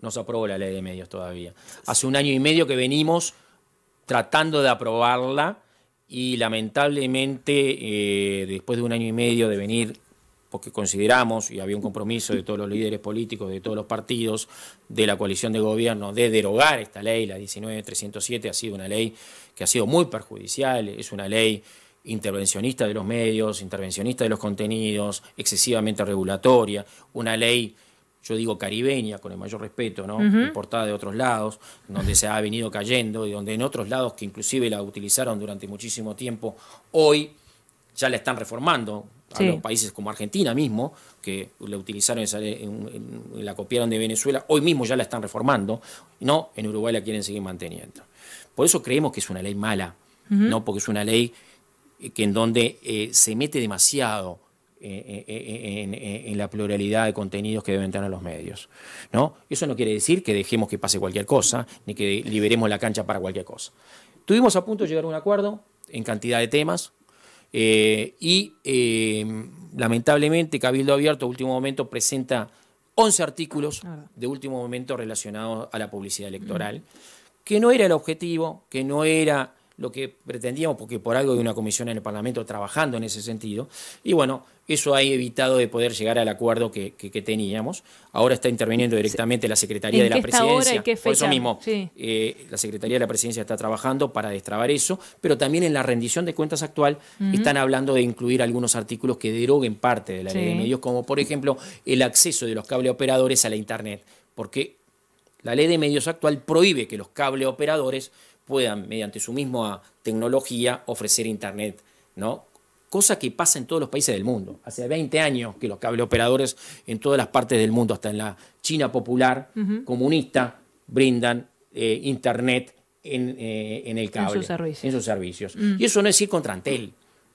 no se aprobó la ley de medios todavía. Hace un año y medio que venimos tratando de aprobarla y lamentablemente eh, después de un año y medio de venir porque consideramos, y había un compromiso de todos los líderes políticos, de todos los partidos, de la coalición de gobierno, de derogar esta ley, la 19307 ha sido una ley que ha sido muy perjudicial, es una ley intervencionista de los medios, intervencionista de los contenidos, excesivamente regulatoria, una ley, yo digo caribeña, con el mayor respeto, ¿no? importada de otros lados, donde se ha venido cayendo y donde en otros lados que inclusive la utilizaron durante muchísimo tiempo, hoy ya la están reformando a países como Argentina mismo, que la utilizaron, la copiaron de Venezuela, hoy mismo ya la están reformando, no, en Uruguay la quieren seguir manteniendo. Por eso creemos que es una ley mala, ¿no? porque es una ley que en donde eh, se mete demasiado en, la pluralidad de contenidos que deben tener los medios. ¿no? Eso no quiere decir que dejemos que pase cualquier cosa, ni que liberemos la cancha para cualquier cosa. Estuvimos a punto de llegar a un acuerdo en cantidad de temas, eh, y eh, lamentablemente Cabildo Abierto, último momento, presenta 11 artículos de último momento relacionados a la publicidad electoral, que no era el objetivo, que no era lo que pretendíamos, porque por algo hay una comisión en el Parlamento trabajando en ese sentido. Y bueno, eso ha evitado de poder llegar al acuerdo que, teníamos. Ahora está interviniendo directamente la Secretaría de la Presidencia. Por eso mismo, eh, la Secretaría de la Presidencia está trabajando para destrabar eso, pero también en la rendición de cuentas actual están hablando de incluir algunos artículos que deroguen parte de la ley de medios, como por ejemplo el acceso de los cable operadores a la Internet, porque la ley de medios actual prohíbe que los cable operadores puedan, mediante su misma tecnología, ofrecer Internet, ¿no? Cosa que pasa en todos los países del mundo. Hace 20 años que los cable operadores en todas las partes del mundo, hasta en la China popular, comunista, brindan eh, Internet eh, en, el cable. En sus servicios. Mm. Y eso no es ir contra Antel.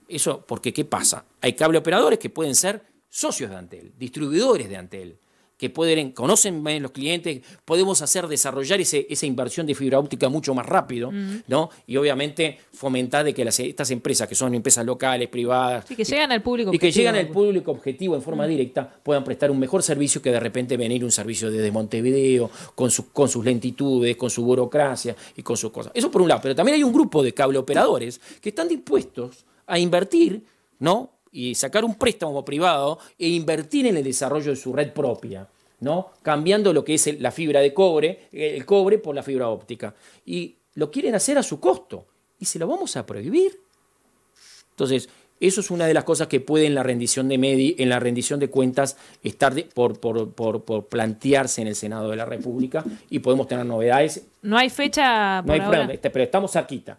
Eso, porque ¿qué pasa? Hay cable operadores que pueden ser socios de Antel, distribuidores de Antel que pueden, conocen bien los clientes, podemos hacer desarrollar ese, esa inversión de fibra óptica mucho más rápido, ¿no? Y obviamente fomentar de que las, estas empresas, que son empresas locales, privadas, que llegan al público y que llegan al público objetivo en forma directa, puedan prestar un mejor servicio que de repente venir un servicio desde Montevideo, con, sus con sus lentitudes, con su burocracia y con sus cosas. Eso por un lado, pero también hay un grupo de cable operadores que están dispuestos a invertir, ¿no? Y sacar un préstamo privado e invertir en el desarrollo de su red propia, ¿no? cambiando lo que es la fibra de cobre, el cobre por la fibra óptica. Y lo quieren hacer a su costo. ¿Y se lo vamos a prohibir? Entonces, eso es una de las cosas que puede en la rendición de, medi en la rendición de cuentas estar por, por, plantearse en el Senado de la República y podemos tener novedades. No hay fecha. no hay, Pero estamos cerquita.